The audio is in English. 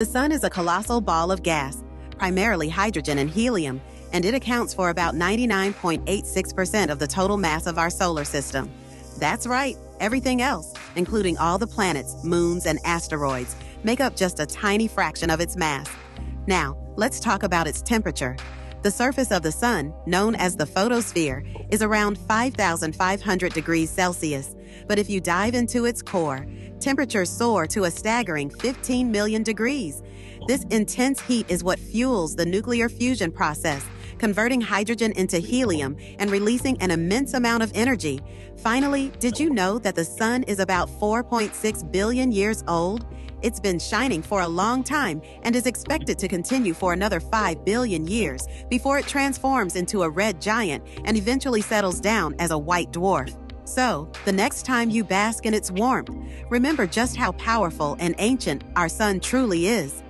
The sun is a colossal ball of gas, primarily hydrogen and helium, and it accounts for about 99.86% of the total mass of our solar system. That's right, everything else, including all the planets, moons, and asteroids, make up just a tiny fraction of its mass. Now, let's talk about its temperature. The surface of the sun, known as the photosphere, is around 5,500 degrees Celsius. But if you dive into its core, temperatures soar to a staggering 15 million degrees. This intense heat is what fuels the nuclear fusion process, converting hydrogen into helium and releasing an immense amount of energy. Finally, did you know that the sun is about 4.6 billion years old? It's been shining for a long time and is expected to continue for another 5 billion years before it transforms into a red giant and eventually settles down as a white dwarf. So, the next time you bask in its warmth, remember just how powerful and ancient our sun truly is.